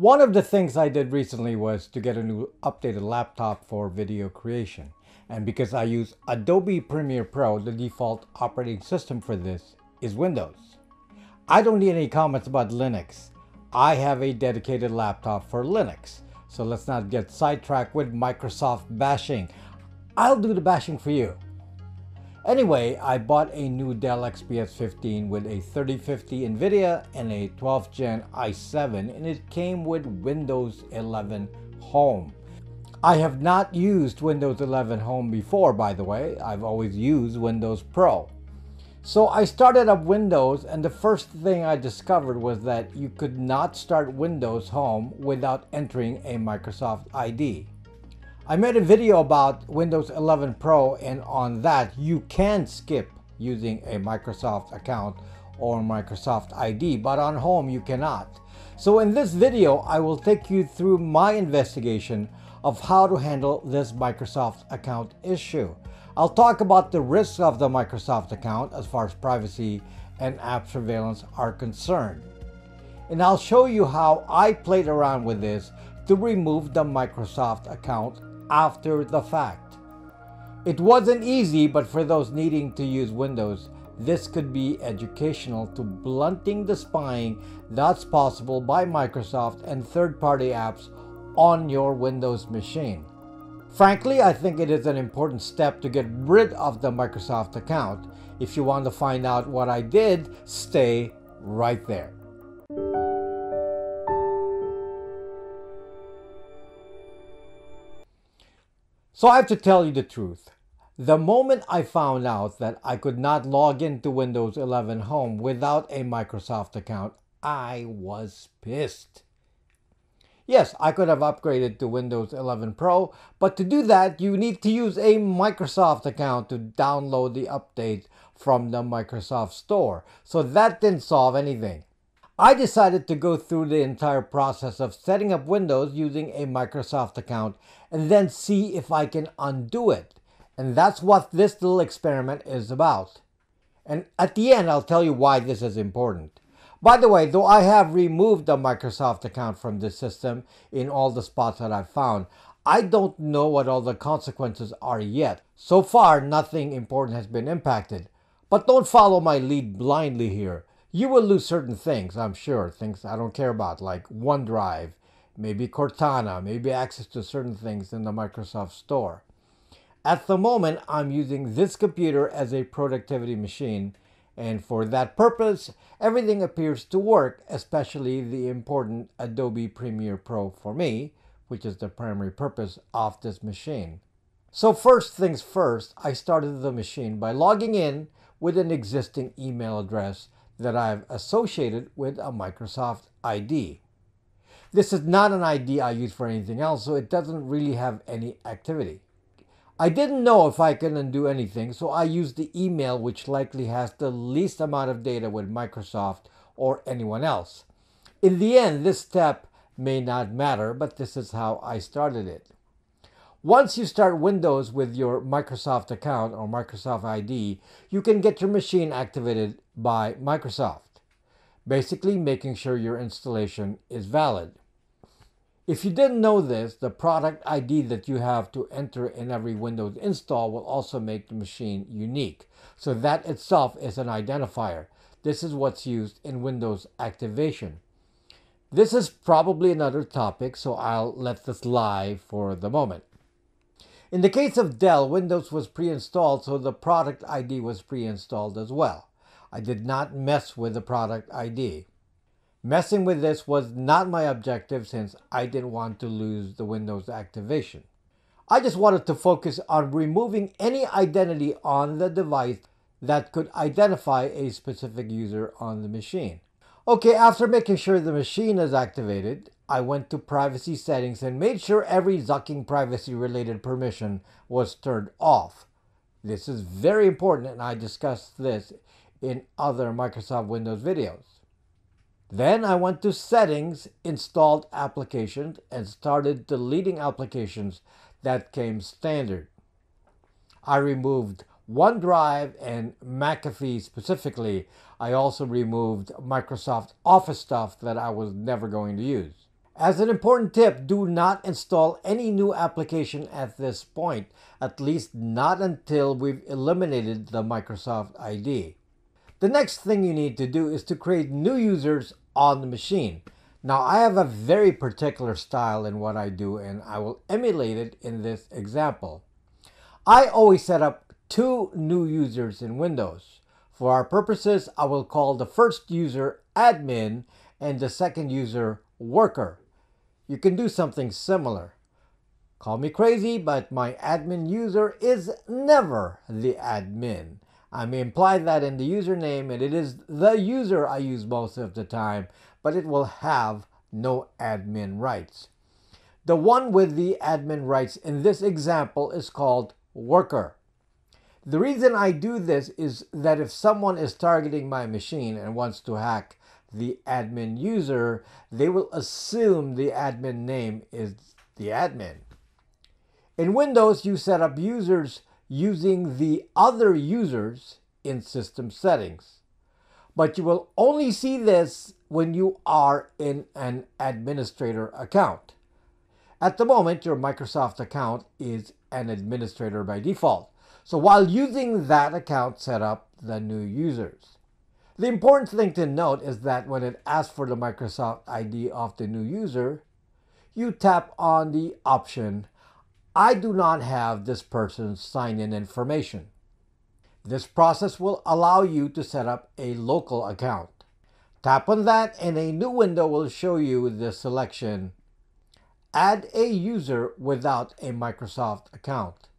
One of the things I did recently was to get a new updated laptop for video creation. And because I use Adobe Premiere Pro, the default operating system for this is Windows. I don't need any comments about Linux. I have a dedicated laptop for Linux. So let's not get sidetracked with Microsoft bashing. I'll do the bashing for you. Anyway, I bought a new Dell XPS 15 with a 3050 NVIDIA and a 12th gen i7 and it came with Windows 11 Home. I have not used Windows 11 Home before by the way, I've always used Windows Pro. So I started up Windows and the first thing I discovered was that you could not start Windows Home without entering a Microsoft ID. I made a video about Windows 11 Pro and on that you can skip using a Microsoft account or Microsoft ID but on Home you cannot. So in this video I will take you through my investigation of how to handle this Microsoft account issue. I'll talk about the risks of the Microsoft account as far as privacy and app surveillance are concerned. And I'll show you how I played around with this to remove the Microsoft account after the fact. It wasn't easy, but for those needing to use Windows, this could be educational to blunting the spying that's possible by Microsoft and third-party apps on your Windows machine. Frankly, I think it is an important step to get rid of the Microsoft account. If you want to find out what I did, stay right there. So I have to tell you the truth. The moment I found out that I could not log into Windows 11 Home without a Microsoft account, I was pissed. Yes, I could have upgraded to Windows 11 Pro, but to do that, you need to use a Microsoft account to download the update from the Microsoft Store. So that didn't solve anything. I decided to go through the entire process of setting up Windows using a Microsoft account and then see if I can undo it. And that's what this little experiment is about. And at the end, I'll tell you why this is important. By the way, though I have removed the Microsoft account from this system in all the spots that I've found, I don't know what all the consequences are yet. So far, nothing important has been impacted. But don't follow my lead blindly here. You will lose certain things, I'm sure, things I don't care about, like OneDrive, maybe Cortana, maybe access to certain things in the Microsoft Store. At the moment, I'm using this computer as a productivity machine and for that purpose, everything appears to work, especially the important Adobe Premiere Pro for me, which is the primary purpose of this machine. So first things first, I started the machine by logging in with an existing email address that I've associated with a Microsoft ID. This is not an ID I use for anything else, so it doesn't really have any activity. I didn't know if I could undo anything, so I used the email which likely has the least amount of data with Microsoft or anyone else. In the end, this step may not matter, but this is how I started it. Once you start Windows with your Microsoft account or Microsoft ID, you can get your machine activated by Microsoft, basically making sure your installation is valid. If you didn't know this, the product ID that you have to enter in every Windows install will also make the machine unique. So that itself is an identifier. This is what's used in Windows activation. This is probably another topic, so I'll let this lie for the moment. In the case of Dell, Windows was pre-installed, so the product ID was pre-installed as well. I did not mess with the product ID. Messing with this was not my objective since I didn't want to lose the Windows activation. I just wanted to focus on removing any identity on the device that could identify a specific user on the machine. Okay, after making sure the machine is activated, I went to privacy settings and made sure every Zucking privacy related permission was turned off. This is very important and I discussed this in other Microsoft Windows videos. Then I went to settings, installed applications, and started deleting applications that came standard. I removed OneDrive and McAfee specifically. I also removed Microsoft Office stuff that I was never going to use. As an important tip, do not install any new application at this point, at least not until we've eliminated the Microsoft ID. The next thing you need to do is to create new users on the machine. Now I have a very particular style in what I do and I will emulate it in this example. I always set up two new users in Windows. For our purposes, I will call the first user admin and the second user worker you can do something similar. Call me crazy, but my admin user is never the admin. I may imply that in the username, and it is the user I use most of the time, but it will have no admin rights. The one with the admin rights in this example is called worker. The reason I do this is that if someone is targeting my machine and wants to hack the admin user, they will assume the admin name is the admin. In Windows, you set up users using the other users in system settings. But you will only see this when you are in an administrator account. At the moment, your Microsoft account is an administrator by default. So while using that account, set up the new users. The important thing to note is that when it asks for the Microsoft ID of the new user, you tap on the option, I do not have this person's sign-in information. This process will allow you to set up a local account. Tap on that and a new window will show you the selection Add a user without a Microsoft account.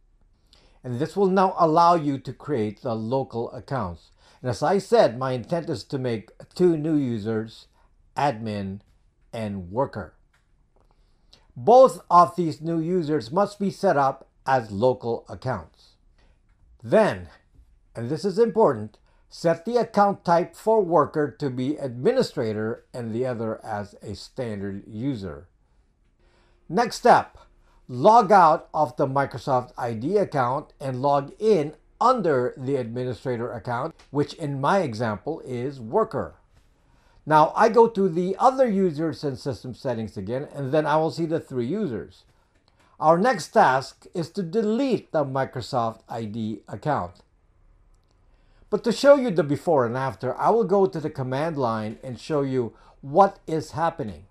And this will now allow you to create the local accounts. And as I said, my intent is to make two new users, admin and worker. Both of these new users must be set up as local accounts. Then, and this is important, set the account type for worker to be administrator and the other as a standard user. Next step, log out of the Microsoft ID account and log in under the administrator account, which in my example is worker. Now I go to the other users and system settings again, and then I will see the three users. Our next task is to delete the Microsoft ID account. But to show you the before and after, I will go to the command line and show you what is happening.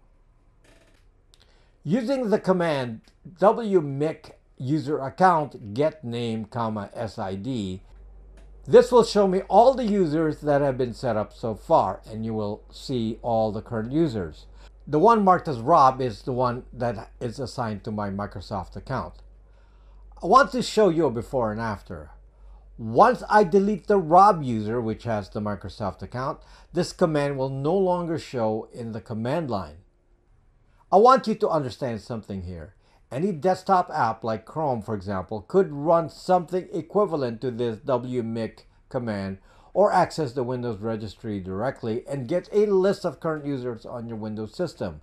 Using the command wmic user account get name comma sid this will show me all the users that have been set up so far and you will see all the current users. The one marked as Rob is the one that is assigned to my Microsoft account. I want to show you a before and after. Once I delete the Rob user which has the Microsoft account this command will no longer show in the command line I want you to understand something here any desktop app like Chrome, for example, could run something equivalent to this wmic command or access the Windows registry directly and get a list of current users on your Windows system,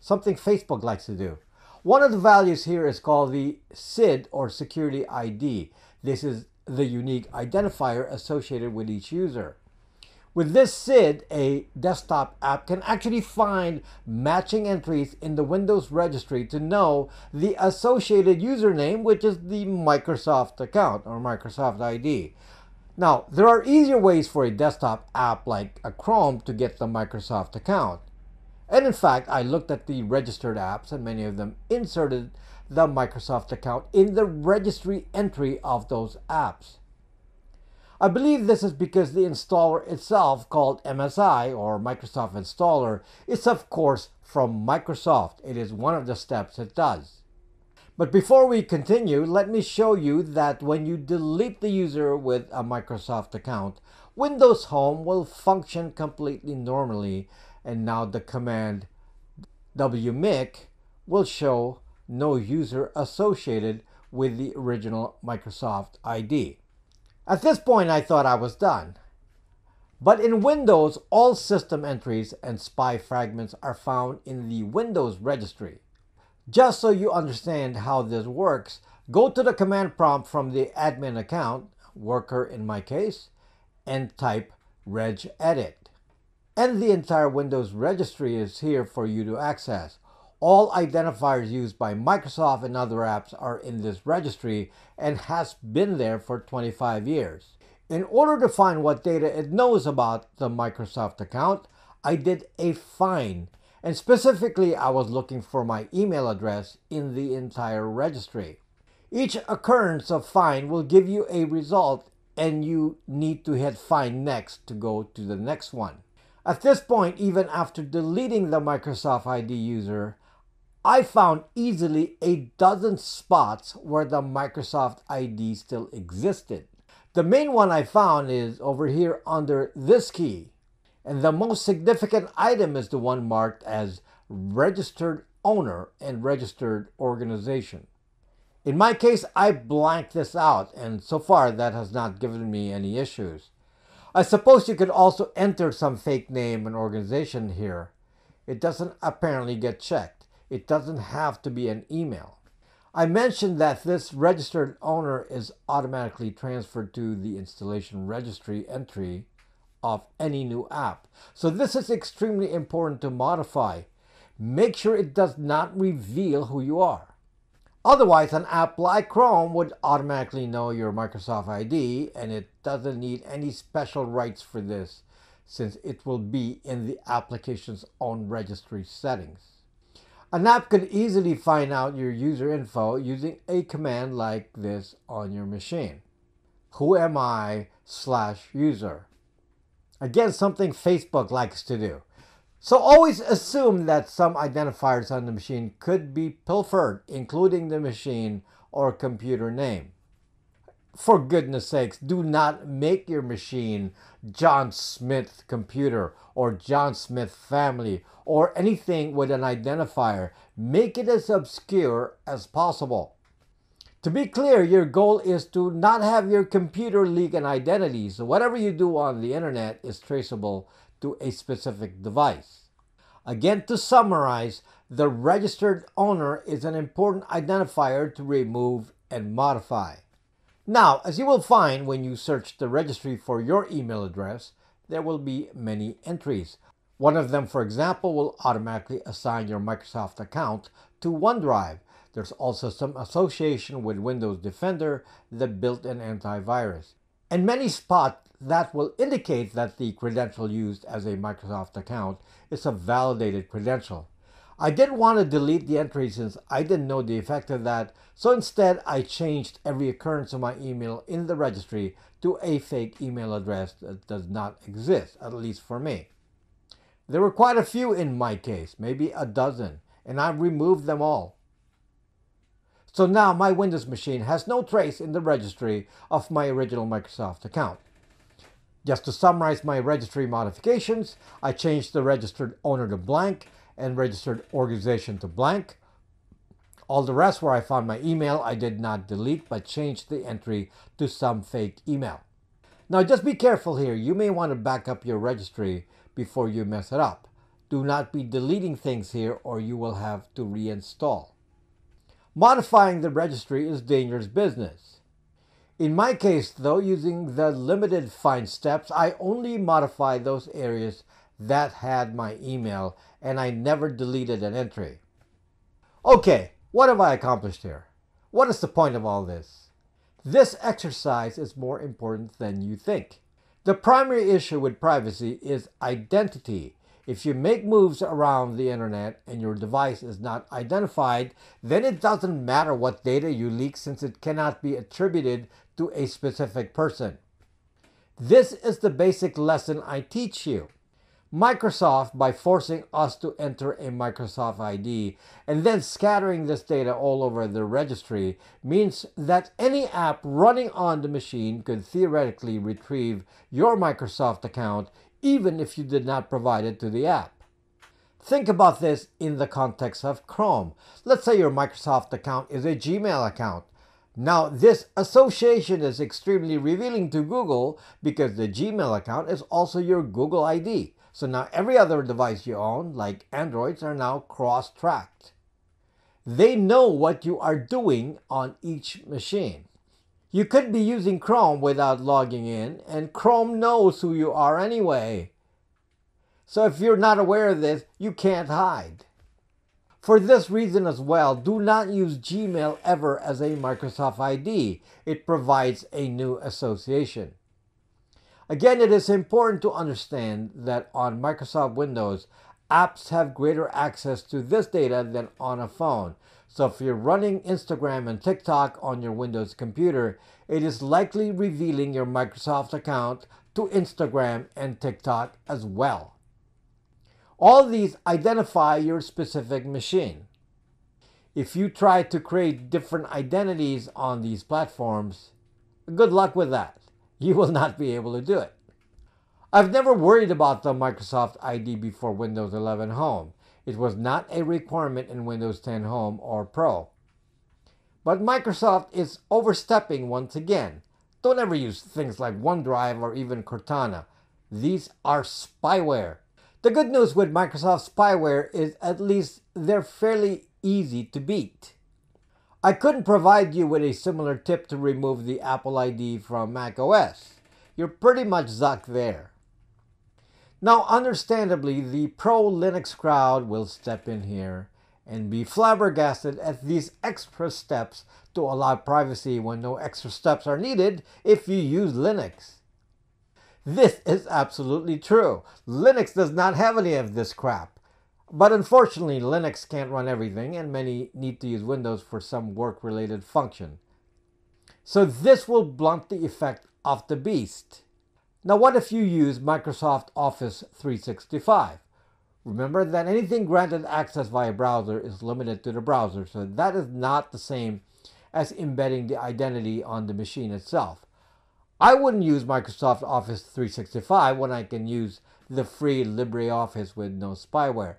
something Facebook likes to do. One of the values here is called the SID or Security ID. This is the unique identifier associated with each user. With this SID, a desktop app can actually find matching entries in the Windows registry to know the associated username, which is the Microsoft account or Microsoft ID. Now, there are easier ways for a desktop app like a Chrome to get the Microsoft account. And in fact, I looked at the registered apps and many of them inserted the Microsoft account in the registry entry of those apps. I believe this is because the installer itself, called MSI or Microsoft Installer, is of course from Microsoft. It is one of the steps it does. But before we continue, let me show you that when you delete the user with a Microsoft account, Windows Home will function completely normally and now the command wmic will show no user associated with the original Microsoft ID. At this point, I thought I was done. But in Windows, all system entries and spy fragments are found in the Windows registry. Just so you understand how this works, go to the command prompt from the admin account, worker in my case, and type regedit. And the entire Windows registry is here for you to access. All identifiers used by Microsoft and other apps are in this registry and has been there for 25 years. In order to find what data it knows about the Microsoft account, I did a find, and specifically I was looking for my email address in the entire registry. Each occurrence of find will give you a result and you need to hit find next to go to the next one. At this point, even after deleting the Microsoft ID user, I found easily a dozen spots where the Microsoft ID still existed. The main one I found is over here under this key. And the most significant item is the one marked as registered owner and registered organization. In my case, I blanked this out, and so far that has not given me any issues. I suppose you could also enter some fake name and organization here. It doesn't apparently get checked. It doesn't have to be an email. I mentioned that this registered owner is automatically transferred to the installation registry entry of any new app. So this is extremely important to modify. Make sure it does not reveal who you are. Otherwise, an app like Chrome would automatically know your Microsoft ID and it doesn't need any special rights for this since it will be in the application's own registry settings. An app could easily find out your user info using a command like this on your machine. Who am I slash user? Again, something Facebook likes to do. So always assume that some identifiers on the machine could be pilfered, including the machine or computer name. For goodness sakes, do not make your machine John Smith computer or John Smith family or anything with an identifier. Make it as obscure as possible. To be clear, your goal is to not have your computer leak an identity, so whatever you do on the internet is traceable to a specific device. Again, to summarize, the registered owner is an important identifier to remove and modify. Now, as you will find when you search the registry for your email address, there will be many entries. One of them, for example, will automatically assign your Microsoft account to OneDrive. There's also some association with Windows Defender, the built-in antivirus. And many spot that will indicate that the credential used as a Microsoft account is a validated credential. I didn't want to delete the entry since I didn't know the effect of that, so instead I changed every occurrence of my email in the registry to a fake email address that does not exist, at least for me. There were quite a few in my case, maybe a dozen, and I removed them all. So now my Windows machine has no trace in the registry of my original Microsoft account. Just to summarize my registry modifications, I changed the registered owner to blank and registered organization to blank. All the rest where I found my email, I did not delete but changed the entry to some fake email. Now just be careful here. You may want to back up your registry before you mess it up. Do not be deleting things here or you will have to reinstall. Modifying the registry is dangerous business. In my case, though, using the limited find steps, I only modify those areas that had my email and I never deleted an entry. Okay, what have I accomplished here? What is the point of all this? This exercise is more important than you think. The primary issue with privacy is identity. If you make moves around the internet and your device is not identified, then it doesn't matter what data you leak since it cannot be attributed to a specific person. This is the basic lesson I teach you. Microsoft, by forcing us to enter a Microsoft ID and then scattering this data all over the registry, means that any app running on the machine could theoretically retrieve your Microsoft account even if you did not provide it to the app. Think about this in the context of Chrome. Let's say your Microsoft account is a Gmail account. Now, this association is extremely revealing to Google because the Gmail account is also your Google ID. So now every other device you own, like Androids, are now cross-tracked. They know what you are doing on each machine. You could be using Chrome without logging in, and Chrome knows who you are anyway. So if you're not aware of this, you can't hide. For this reason as well, do not use Gmail ever as a Microsoft ID. It provides a new association. Again, it is important to understand that on Microsoft Windows, apps have greater access to this data than on a phone. So if you're running Instagram and TikTok on your Windows computer, it is likely revealing your Microsoft account to Instagram and TikTok as well. All these identify your specific machine. If you try to create different identities on these platforms, good luck with that. You will not be able to do it. I've never worried about the Microsoft ID before Windows 11 Home. It was not a requirement in Windows 10 Home or Pro. But Microsoft is overstepping once again. Don't ever use things like OneDrive or even Cortana. These are spyware. The good news with Microsoft spyware is at least they're fairly easy to beat. I couldn't provide you with a similar tip to remove the Apple ID from macOS. You're pretty much zucked there. Now, understandably, the pro Linux crowd will step in here and be flabbergasted at these extra steps to allow privacy when no extra steps are needed if you use Linux. This is absolutely true. Linux does not have any of this crap. But unfortunately, Linux can't run everything, and many need to use Windows for some work related function. So, this will blunt the effect of the beast. Now, what if you use Microsoft Office 365? Remember that anything granted access via browser is limited to the browser, so that is not the same as embedding the identity on the machine itself. I wouldn't use Microsoft Office 365 when I can use the free LibreOffice with no spyware.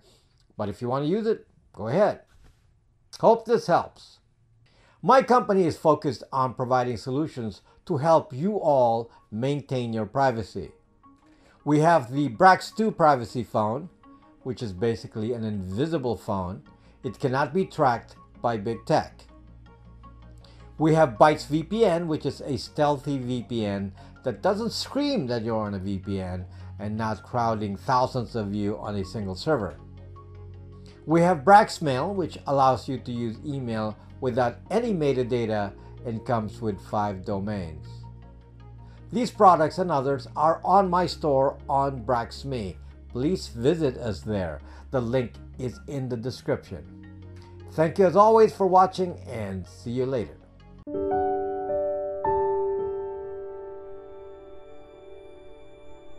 But if you want to use it, go ahead. Hope this helps. My company is focused on providing solutions to help you all maintain your privacy. We have the Brax 2 privacy phone, which is basically an invisible phone. It cannot be tracked by big tech. We have Bytz VPN, which is a stealthy VPN that doesn't scream that you're on a VPN and not crowding thousands of you on a single server. We have Braxmail, which allows you to use email without any metadata and comes with five domains. These products and others are on my store on Brax.Me. Please visit us there. The link is in the description. Thank you as always for watching and see you later.